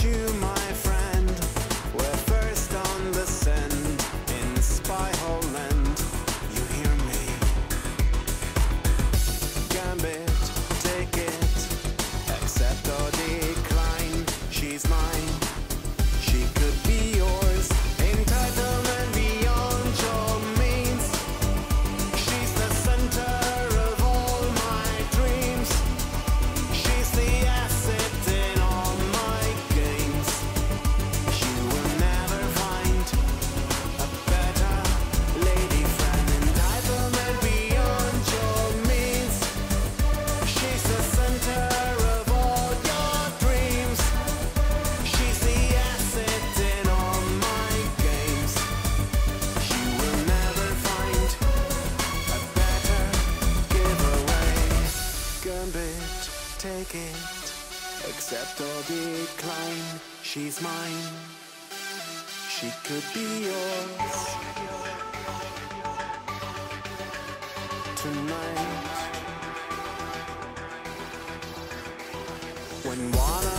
you accept or decline. She's mine, she could be yours tonight. When one